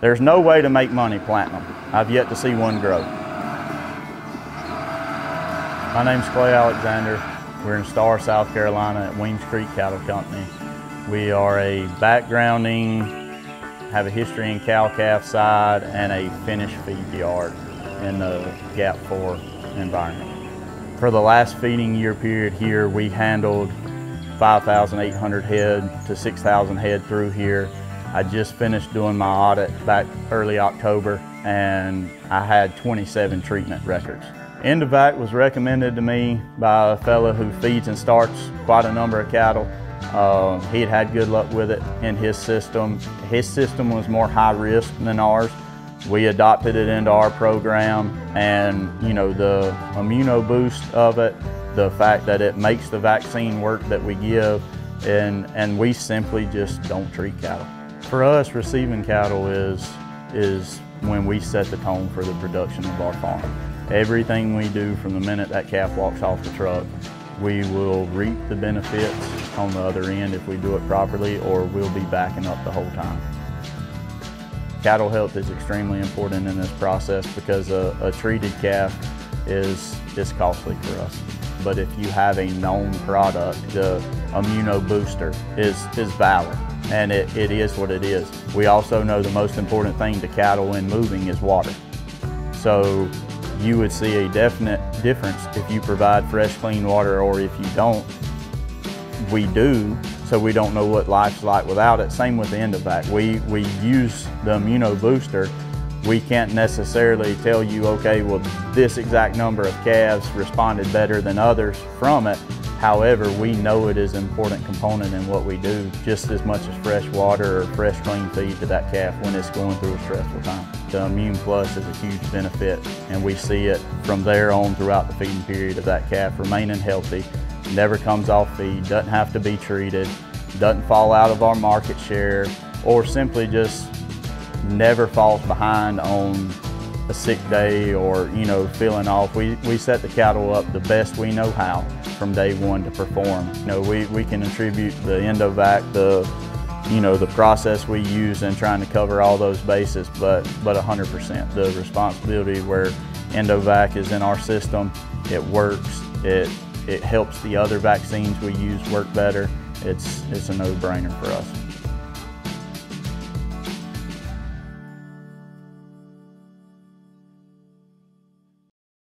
There's no way to make money planting them. I've yet to see one grow. My name's Clay Alexander. We're in Starr, South Carolina at Weems Creek Cattle Company. We are a backgrounding, have a history in cow-calf side and a finished feed yard in the GAP 4 environment. For the last feeding year period here, we handled 5,800 head to 6,000 head through here. I just finished doing my audit back early October and I had 27 treatment records. Endovac was recommended to me by a fellow who feeds and starts quite a number of cattle. Uh, he had had good luck with it in his system. His system was more high risk than ours. We adopted it into our program and you know the immuno boost of it, the fact that it makes the vaccine work that we give and, and we simply just don't treat cattle. For us, receiving cattle is, is when we set the tone for the production of our farm. Everything we do from the minute that calf walks off the truck, we will reap the benefits on the other end if we do it properly or we'll be backing up the whole time. Cattle health is extremely important in this process because a, a treated calf is, is costly for us. But if you have a known product, the immuno booster is, is valid and it, it is what it is. We also know the most important thing to cattle in moving is water. So you would see a definite difference if you provide fresh, clean water or if you don't. We do, so we don't know what life's like without it. Same with the Endovac. We, we use the immuno booster. We can't necessarily tell you, okay, well, this exact number of calves responded better than others from it. However, we know it is an important component in what we do, just as much as fresh water or fresh clean feed to that calf when it's going through a stressful time. The Immune Plus is a huge benefit, and we see it from there on throughout the feeding period of that calf remaining healthy, never comes off feed, doesn't have to be treated, doesn't fall out of our market share, or simply just never falls behind on a sick day or, you know, feeling off. We, we set the cattle up the best we know how from day one to perform. You know, we, we can attribute the Endovac, the, you know, the process we use in trying to cover all those bases, but, but 100%. The responsibility where Endovac is in our system, it works, it, it helps the other vaccines we use work better. It's, it's a no-brainer for us.